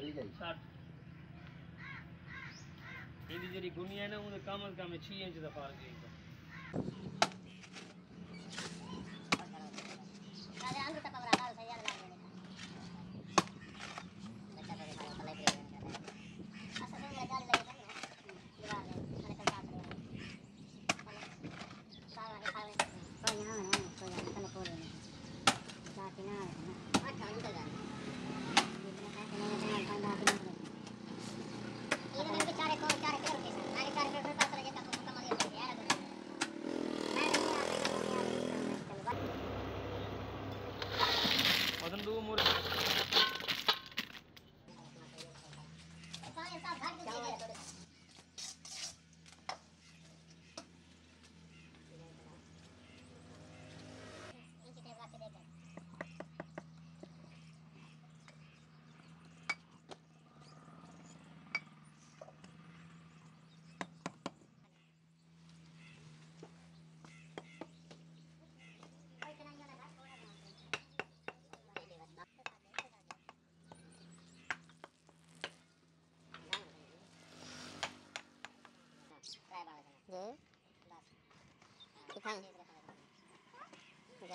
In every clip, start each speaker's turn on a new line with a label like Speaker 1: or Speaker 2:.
Speaker 1: ساٹھ جی گنیا ہے نا وہ کم از کم چھ انچ کا فرق ہے
Speaker 2: 看，这个。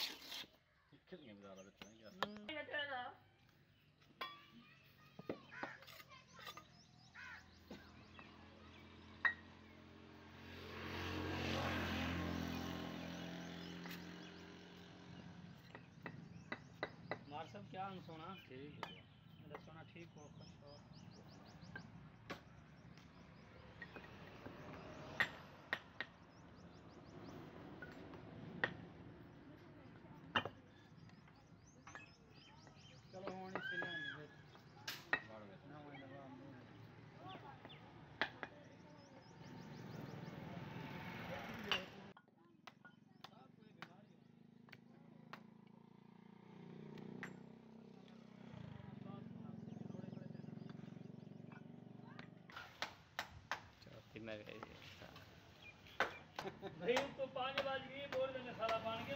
Speaker 1: کیا سونا؟
Speaker 3: ٹھیک ہے۔
Speaker 1: سونا ٹھیک ہو خوش ہو
Speaker 4: میں بھیج
Speaker 1: بھائی تو پانچ باز گئی بول دینے سالا پانی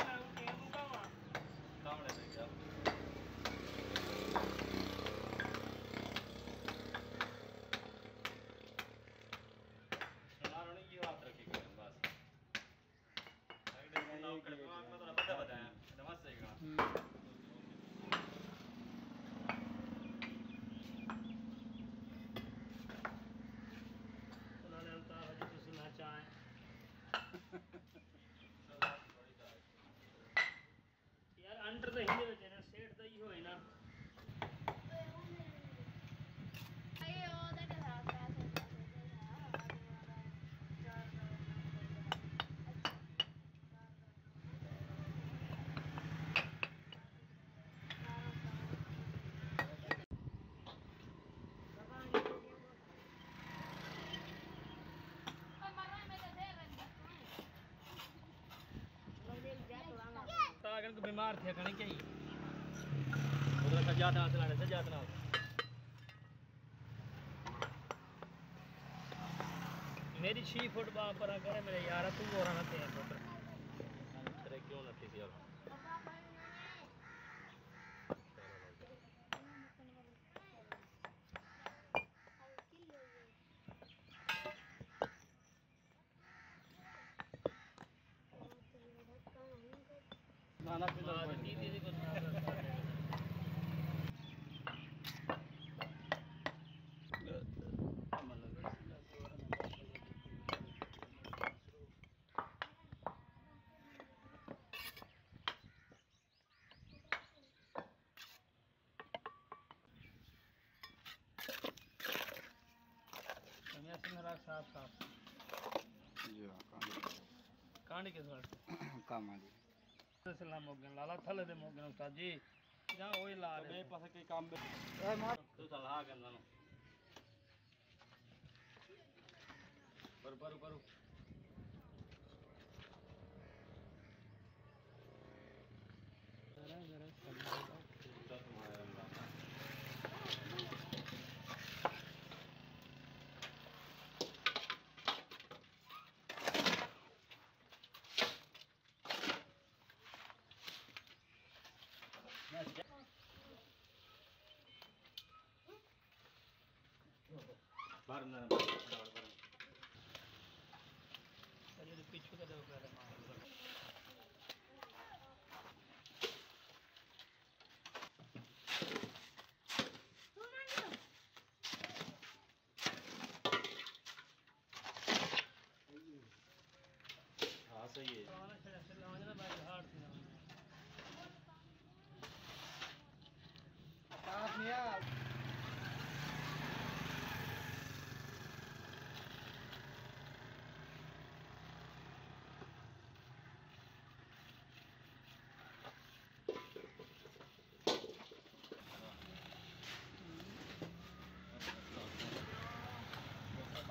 Speaker 1: کن کو بیمار تھے کن کیا ہی؟
Speaker 3: ادھر سجاد نال چلانے سجاد نال
Speaker 1: میری چھ فٹ باپ پر اگر میرے یار تو اور نہ تھے
Speaker 3: کیوں نہ تھی یار ਖਾਣਾ ਪੀਣਾ
Speaker 1: صاحب صاحب
Speaker 5: جی ہاں
Speaker 1: کانڈی کے ساتھ۔
Speaker 5: کام آ جی
Speaker 1: سلام ہو گیا لالا تھلے دے ہو گیا استاد جی جہاں وہی لا بے رہے
Speaker 3: پاسے کوئی کام بے تو چل ہا گندا نو پر پر پر
Speaker 4: بار
Speaker 3: نہ
Speaker 1: سجے پیچھے کا دو کر
Speaker 3: ہاں صحیح ہے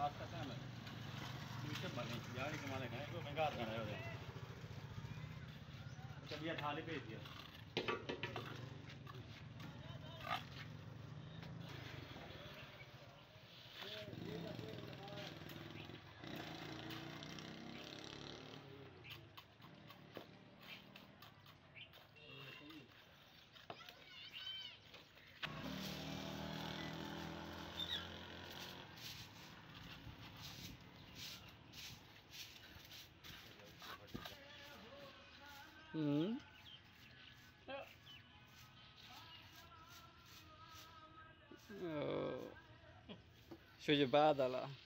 Speaker 3: چلیے یار کمانے کھانا ہے تھالی بھیج دیا
Speaker 4: 嗯，哦，学习班的了。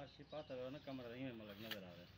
Speaker 3: آج شفا تلوانا کمر رہی میں ملک نظر آ رہا ہے۔